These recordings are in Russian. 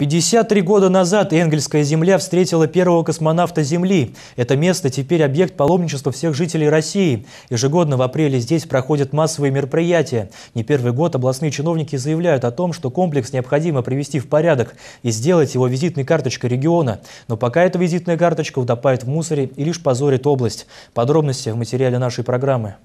53 года назад Энгельская земля встретила первого космонавта Земли. Это место теперь объект паломничества всех жителей России. Ежегодно в апреле здесь проходят массовые мероприятия. Не первый год областные чиновники заявляют о том, что комплекс необходимо привести в порядок и сделать его визитной карточкой региона. Но пока эта визитная карточка утопает в мусоре и лишь позорит область. Подробности в материале нашей программы.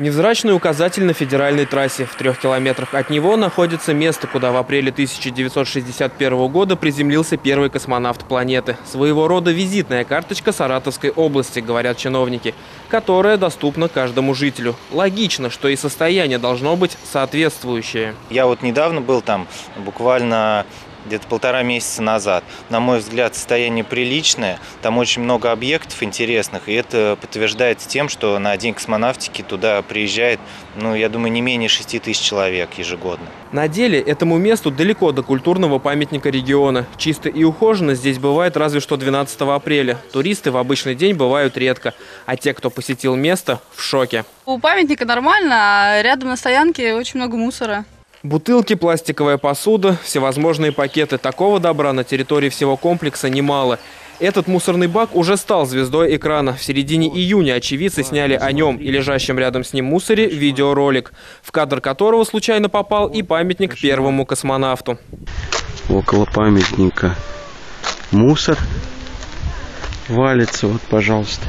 Невзрачный указатель на федеральной трассе. В трех километрах от него находится место, куда в апреле 1961 года приземлился первый космонавт планеты. Своего рода визитная карточка Саратовской области, говорят чиновники, которая доступна каждому жителю. Логично, что и состояние должно быть соответствующее. Я вот недавно был там, буквально где-то полтора месяца назад. На мой взгляд, состояние приличное, там очень много объектов интересных, и это подтверждается тем, что на День космонавтики туда приезжает, ну, я думаю, не менее 6 тысяч человек ежегодно. На деле этому месту далеко до культурного памятника региона. Чисто и ухоженно здесь бывает разве что 12 апреля. Туристы в обычный день бывают редко, а те, кто посетил место, в шоке. У памятника нормально, а рядом на стоянке очень много мусора. Бутылки, пластиковая посуда, всевозможные пакеты. Такого добра на территории всего комплекса немало. Этот мусорный бак уже стал звездой экрана. В середине июня очевидцы сняли о нем и лежащем рядом с ним мусоре видеоролик, в кадр которого случайно попал и памятник первому космонавту. Около памятника мусор валится, вот, пожалуйста.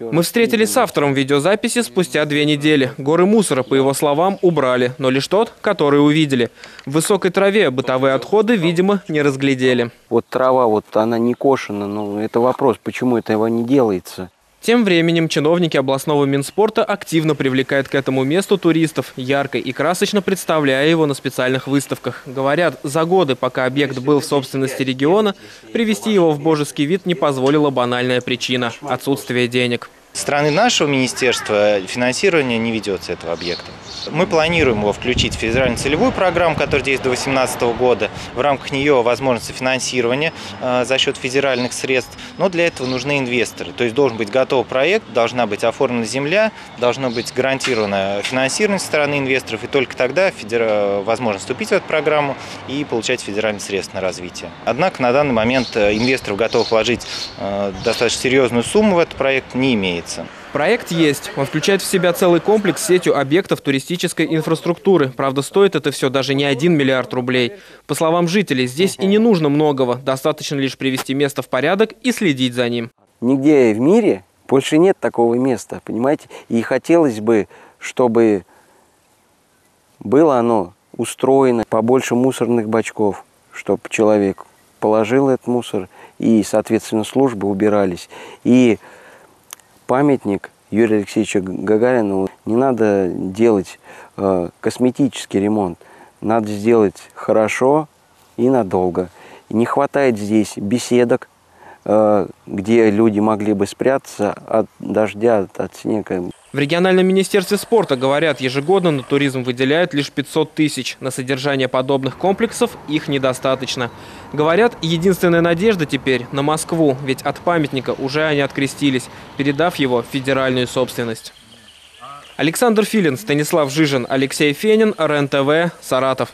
Мы встретились с автором видеозаписи спустя две недели. Горы мусора, по его словам, убрали, но лишь тот, который увидели. В высокой траве бытовые отходы, видимо, не разглядели. Вот трава, вот она не кошена, но это вопрос, почему этого не делается. Тем временем чиновники областного Минспорта активно привлекают к этому месту туристов, ярко и красочно представляя его на специальных выставках. Говорят, за годы, пока объект был в собственности региона, привести его в божеский вид не позволила банальная причина – отсутствие денег. Стороны нашего министерства финансирование не ведется этого объекта. Мы планируем его включить в федеральную целевую программу, которая действует до 2018 года. В рамках нее возможности финансирования э, за счет федеральных средств. Но для этого нужны инвесторы. То есть должен быть готов проект, должна быть оформлена земля, должно быть гарантировано финансирование со стороны инвесторов. И только тогда федер... возможно вступить в эту программу и получать федеральные средства на развитие. Однако на данный момент э, инвесторов готовых вложить э, достаточно серьезную сумму в этот проект не имеется. Проект есть. Он включает в себя целый комплекс сетью объектов туристической инфраструктуры. Правда, стоит это все даже не 1 миллиард рублей. По словам жителей, здесь и не нужно многого. Достаточно лишь привести место в порядок и следить за ним. Нигде в мире больше нет такого места, понимаете? И хотелось бы, чтобы было оно устроено, побольше мусорных бачков, чтобы человек положил этот мусор, и, соответственно, службы убирались. И памятник Юрию Алексеевичу Гагарину не надо делать э, косметический ремонт. Надо сделать хорошо и надолго. Не хватает здесь беседок, где люди могли бы спрятаться от дождя, от снега. В региональном министерстве спорта говорят, ежегодно на туризм выделяют лишь 500 тысяч. На содержание подобных комплексов их недостаточно. Говорят, единственная надежда теперь на Москву, ведь от памятника уже они открестились, передав его в федеральную собственность. Александр Филин, Станислав Жижин, Алексей Фенин, РЕН-ТВ, Саратов.